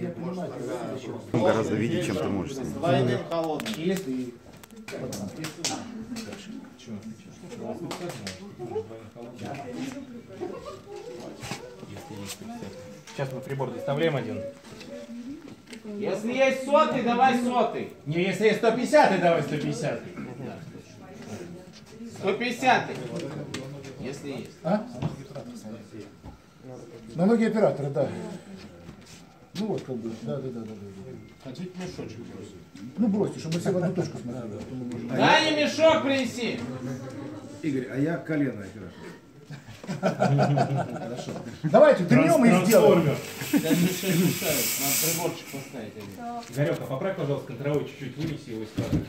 я понимаю, Он гораздо видеть, чем ты можешь. Двойным холодным. Есть и... Сейчас мы прибор доставляем один. Если есть сотый, давай сотый. Не, если есть 150, давай 150. 150. Если есть. А? На многие операторы, да. Ну вот как бы, да, да, да, да. да. Хотите мешочек бросить? Ну бросьте, чтобы все в одну точку смотрели. а можем- Дай мне мешок принеси. Игорь, а я колено оператор. Давайте, тренем и сделаем. Да мешают. Надо приборчик поставить а поправь, пожалуйста, контровой чуть-чуть вынеси его из кадра.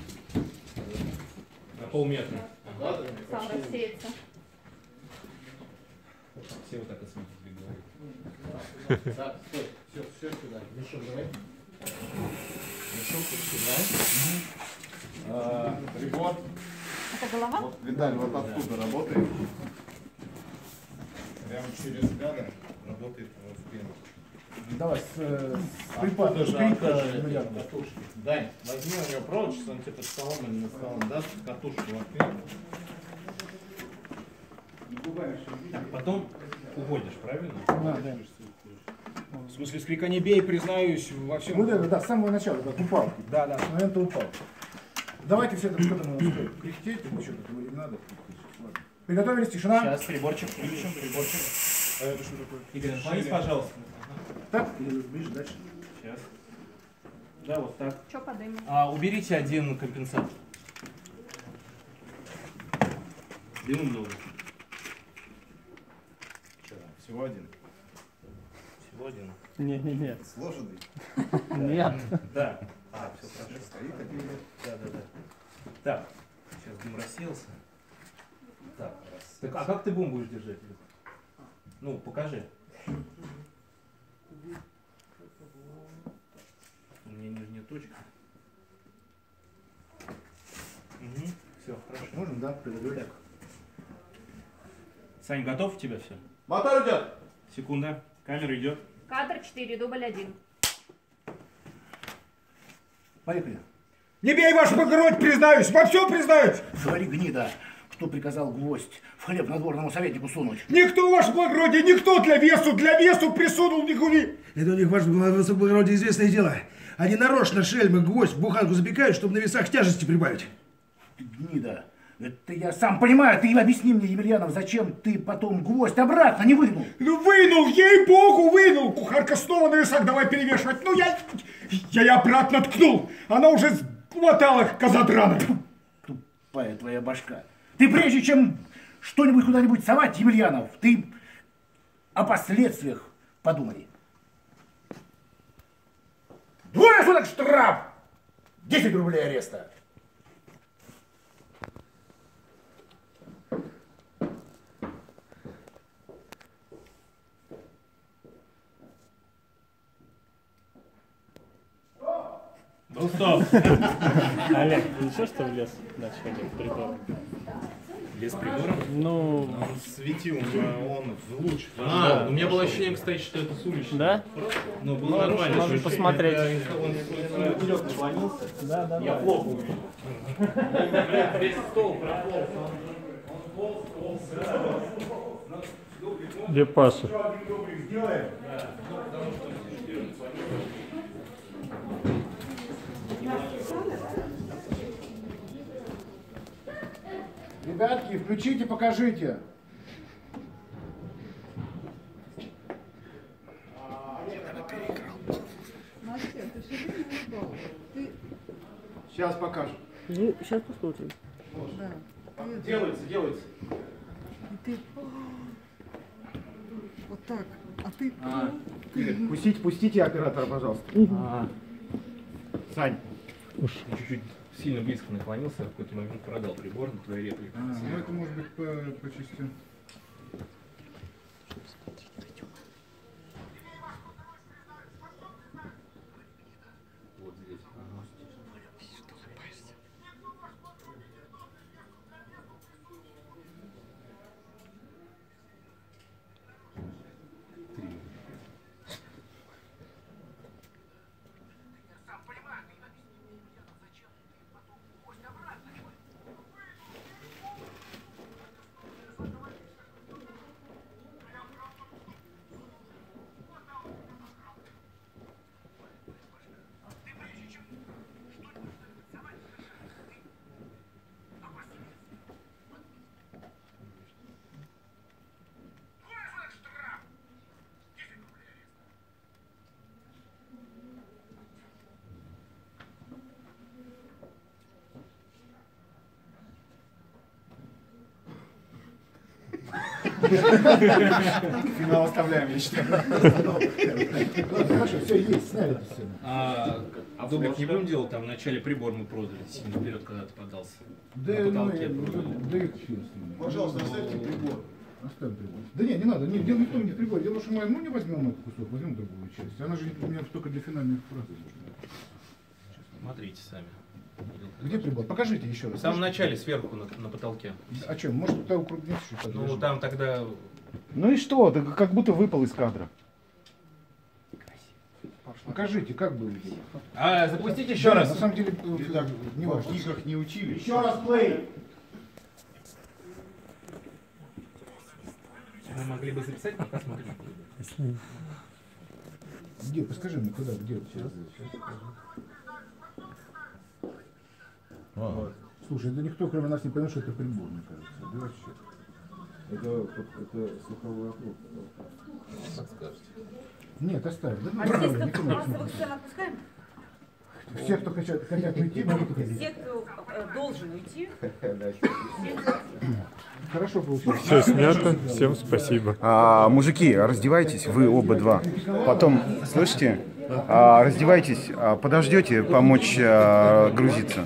На полметра. Сам рассеется. Все вот так осветили головой. Так, стой. Все, все сюда. Мешок давай. Мешок вот сюда. А, Прибор. Это голова? Вот, Виталий, вот отсюда работает. Прямо через гада работает в пену. Давай, с, э, с перепадом, Емельянова. катушки. Дай, возьми у него провод, что он тебе под столом или на столом даст катушку воткни. Так, потом уводишь, правильно? Да, да. В смысле, скрика не бей, признаюсь во всем. Вот это, да, с самого начала, как упал. Да, да. С момента упал. Давайте все это что-то мы успеем. Кряхтеть, или что-то или не надо. Ладно. Приготовились, тишина. Сейчас приборчик включим, приборчик. А это что такое? Игорь, наклонись, пожалуйста. Так, или ближе, дальше. Сейчас. Да, вот так. Что подымем? А, уберите один компенсатор. Дыма много. Всего один. Всего один. Не-не-не. Сложенный. Нет. Да. А, все хорошо. Стоит один. Да, да, да. Так, сейчас дым рассеялся. Так, так, а как ты бомбу будешь держать? Ну, покажи. У меня нижняя точка. Угу. Все, хорошо. Можем, да, приготовить. Сань, готов у тебя все? Мотор идет. Секунда. Камера идет. Кадр 4, дубль 1. Поехали. Не бей, ваше благородие, признаюсь, во всем признаюсь. Говори, гнида, кто приказал гвоздь в хлеб надворному советнику сунуть? Никто, ваше благородие, никто для весу, для весу присунул не хули. Это у них, ваше высокоблагородие, известное дело. Они нарочно шельмы гвоздь в буханку запекают, чтобы на весах тяжести прибавить. Ты гнида. Это я сам понимаю, ты объясни мне, Емельянов, зачем ты потом гвоздь обратно не вынул? Ну вынул, ей-богу, вынул. Кухарка снова на весах давай перевешивать. Ну я, я и обратно ткнул. Она уже сглотала коза драная. Тупая твоя башка. Ты прежде чем что-нибудь куда-нибудь совать, Емельянов, ты о последствиях подумай. Двое суток штраф! 10 рублей ареста. Ну стоп. Олег, ты ничего, что в лес дальше ходил? Прикол. Без прибора? Ну, Он светил, он в луч. А, у меня было ощущение, кстати, что это с улицы. да? Ну, было Ну, нормально. можно посмотреть. Да, да, Я плохо увидел. Весь стол прополз. Где Паша? Ребятки, включите, покажите. Сейчас покажем. Сейчас посмотрим. Делается, делается. Вот так. А ты... Пустите, пустите оператора, пожалуйста. Сань. Я чуть-чуть сильно близко наклонился, в какой-то момент продал прибор на твоей реплике. Ну, это может быть по, по частям. Финал оставляем, я считаю. Хорошо, все, есть, сняли сцену. А, а дублик не будем делать, там в начале прибор мы продали, сильно вперед, когда ты подался. Да, ну, да ними. Пожалуйста, оставьте прибор. Оставим прибор. Да нет, не надо, не, дело никто не в приборе. Дело, что мы, ну не возьмем этот кусок, возьмем другую часть. Она же у меня только для финальных фраз. Смотрите сами. Где прибор? Покажите еще В раз. самом начале, сверху, на, на потолке. А что, может, тогда укрупнить чуть-чуть? Ну, там тогда... Ну и что? Да как будто выпал из кадра. Покажите, как было. А, запустите еще Да, раз. На самом деле, э, Так, не в важно. книгах не учили. Еще раз плей. Мы могли бы записать, пока смотрим. Где? Подскажи мне, куда, где? Сейчас. Слушай, да никто, кроме нас, не поймет, что это прибор, мне кажется. Да вообще. Это, это слуховой округ. Как скажете. Нет, оставь. Да, ну, А как не массовых сцен отпускаем? Все, кто хотят, хотят уйти, могут уходить. Все, кто э, должен уйти, Хорошо получилось. Все снято. Всем спасибо. А, мужики, раздевайтесь, вы оба два. Потом, слышите, а, раздевайтесь, а, подождете помочь а, грузиться.